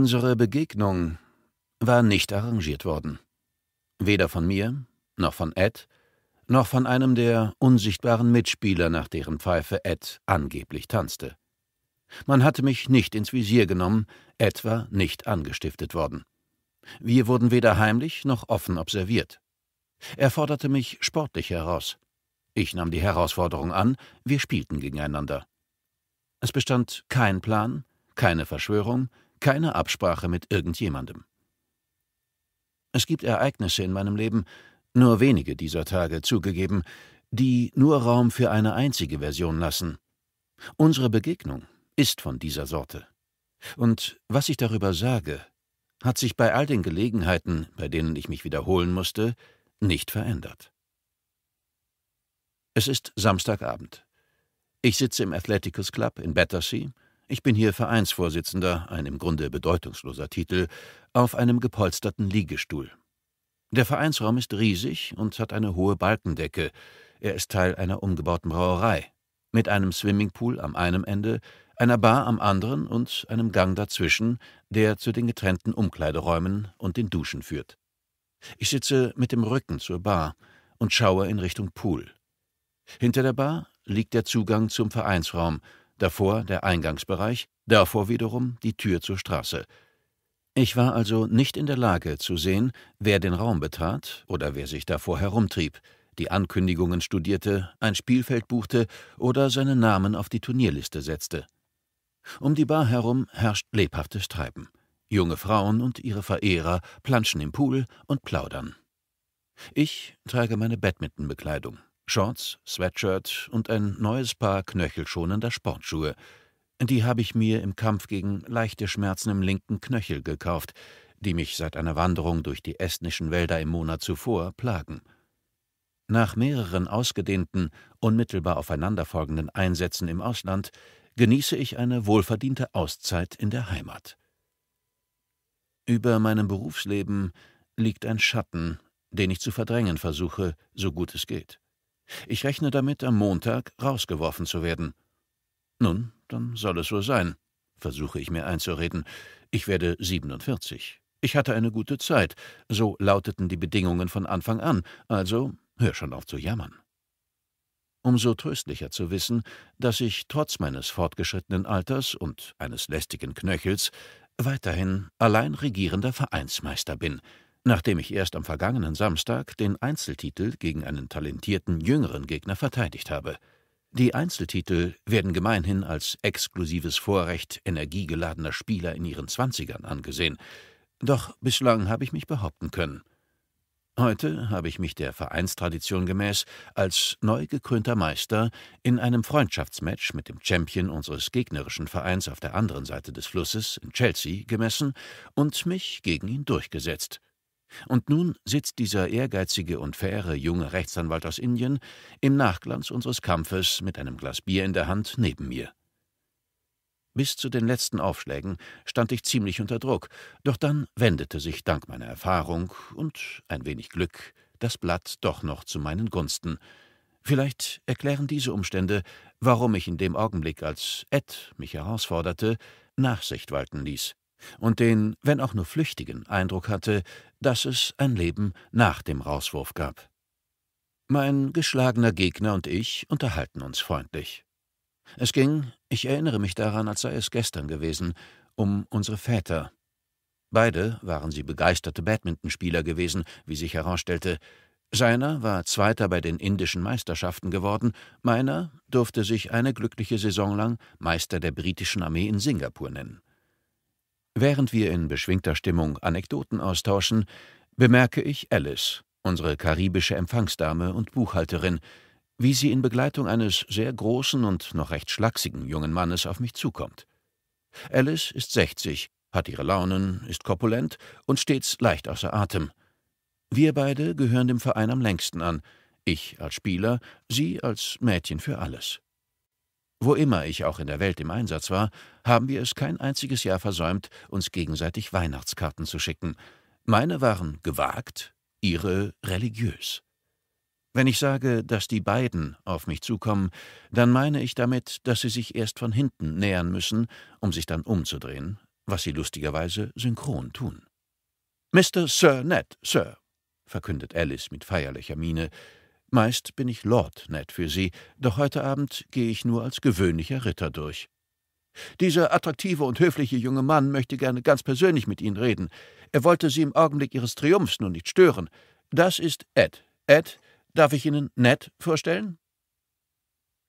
Unsere Begegnung war nicht arrangiert worden. Weder von mir, noch von Ed, noch von einem der unsichtbaren Mitspieler, nach deren Pfeife Ed angeblich tanzte. Man hatte mich nicht ins Visier genommen, Ed war nicht angestiftet worden. Wir wurden weder heimlich noch offen observiert. Er forderte mich sportlich heraus. Ich nahm die Herausforderung an, wir spielten gegeneinander. Es bestand kein Plan, keine Verschwörung, keine Absprache mit irgendjemandem. Es gibt Ereignisse in meinem Leben, nur wenige dieser Tage zugegeben, die nur Raum für eine einzige Version lassen. Unsere Begegnung ist von dieser Sorte. Und was ich darüber sage, hat sich bei all den Gelegenheiten, bei denen ich mich wiederholen musste, nicht verändert. Es ist Samstagabend. Ich sitze im Athleticals Club in Battersea. Ich bin hier Vereinsvorsitzender, ein im Grunde bedeutungsloser Titel, auf einem gepolsterten Liegestuhl. Der Vereinsraum ist riesig und hat eine hohe Balkendecke. Er ist Teil einer umgebauten Brauerei. Mit einem Swimmingpool am einen Ende, einer Bar am anderen und einem Gang dazwischen, der zu den getrennten Umkleideräumen und den Duschen führt. Ich sitze mit dem Rücken zur Bar und schaue in Richtung Pool. Hinter der Bar liegt der Zugang zum Vereinsraum, davor der Eingangsbereich, davor wiederum die Tür zur Straße. Ich war also nicht in der Lage zu sehen, wer den Raum betrat oder wer sich davor herumtrieb, die Ankündigungen studierte, ein Spielfeld buchte oder seinen Namen auf die Turnierliste setzte. Um die Bar herum herrscht lebhaftes Treiben. Junge Frauen und ihre Verehrer planschen im Pool und plaudern. Ich trage meine Badmintonbekleidung, Shorts, Sweatshirt und ein neues Paar knöchelschonender Sportschuhe. Die habe ich mir im Kampf gegen leichte Schmerzen im linken Knöchel gekauft, die mich seit einer Wanderung durch die estnischen Wälder im Monat zuvor plagen. Nach mehreren ausgedehnten, unmittelbar aufeinanderfolgenden Einsätzen im Ausland genieße ich eine wohlverdiente Auszeit in der Heimat. Über meinem Berufsleben liegt ein Schatten, den ich zu verdrängen versuche, so gut es geht. Ich rechne damit, am Montag rausgeworfen zu werden. Nun, dann soll es so sein, versuche ich mir einzureden. Ich werde 47. Ich hatte eine gute Zeit, so lauteten die Bedingungen von Anfang an, also hör schon auf zu jammern. Umso tröstlicher zu wissen, dass ich trotz meines fortgeschrittenen Alters und eines lästigen Knöchels weiterhin allein regierender Vereinsmeister bin, nachdem ich erst am vergangenen Samstag den Einzeltitel gegen einen talentierten jüngeren Gegner verteidigt habe. Die Einzeltitel werden gemeinhin als exklusives Vorrecht energiegeladener Spieler in ihren Zwanzigern angesehen, doch bislang habe ich mich behaupten können. Heute habe ich mich der Vereinstradition gemäß als neu gekrönter Meister in einem Freundschaftsmatch mit dem Champion unseres gegnerischen Vereins auf der anderen Seite des Flusses in Chelsea gemessen und mich gegen ihn durchgesetzt. Und nun sitzt dieser ehrgeizige und faire junge Rechtsanwalt aus Indien im Nachglanz unseres Kampfes mit einem Glas Bier in der Hand neben mir. Bis zu den letzten Aufschlägen stand ich ziemlich unter Druck, doch dann wendete sich dank meiner Erfahrung und ein wenig Glück das Blatt doch noch zu meinen Gunsten. Vielleicht erklären diese Umstände, warum ich in dem Augenblick, als Ed mich herausforderte, Nachsicht walten ließ und den, wenn auch nur flüchtigen, Eindruck hatte, dass es ein Leben nach dem Rauswurf gab. Mein geschlagener Gegner und ich unterhalten uns freundlich. Es ging, ich erinnere mich daran, als sei es gestern gewesen, um unsere Väter. Beide waren sie begeisterte Badmintonspieler gewesen, wie sich herausstellte. Seiner war Zweiter bei den indischen Meisterschaften geworden, meiner durfte sich eine glückliche Saison lang Meister der britischen Armee in Singapur nennen. Während wir in beschwingter Stimmung Anekdoten austauschen, bemerke ich Alice, unsere karibische Empfangsdame und Buchhalterin, wie sie in Begleitung eines sehr großen und noch recht schlachsigen jungen Mannes auf mich zukommt. Alice ist 60, hat ihre Launen, ist korpulent und stets leicht außer Atem. Wir beide gehören dem Verein am längsten an, ich als Spieler, sie als Mädchen für alles. Wo immer ich auch in der Welt im Einsatz war, haben wir es kein einziges Jahr versäumt, uns gegenseitig Weihnachtskarten zu schicken. Meine waren gewagt, ihre religiös. Wenn ich sage, dass die beiden auf mich zukommen, dann meine ich damit, dass sie sich erst von hinten nähern müssen, um sich dann umzudrehen, was sie lustigerweise synchron tun. Mr. Sir Ned, Sir, verkündet Alice mit feierlicher Miene. Meist bin ich Lord Ned für Sie, doch heute Abend gehe ich nur als gewöhnlicher Ritter durch. Dieser attraktive und höfliche junge Mann möchte gerne ganz persönlich mit Ihnen reden. Er wollte Sie im Augenblick Ihres Triumphs nur nicht stören. Das ist Ed. Ed, darf ich Ihnen Ned vorstellen?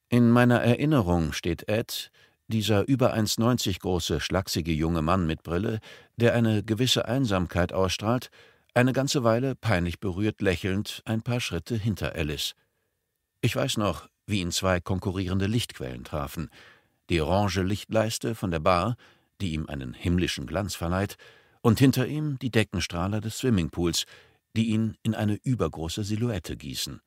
In meiner Erinnerung steht Ed, dieser über 1,90 große, schlachsige junge Mann mit Brille, der eine gewisse Einsamkeit ausstrahlt, eine ganze Weile peinlich berührt lächelnd ein paar Schritte hinter Alice. Ich weiß noch, wie ihn zwei konkurrierende Lichtquellen trafen. Die orange Lichtleiste von der Bar, die ihm einen himmlischen Glanz verleiht, und hinter ihm die Deckenstrahler des Swimmingpools, die ihn in eine übergroße Silhouette gießen.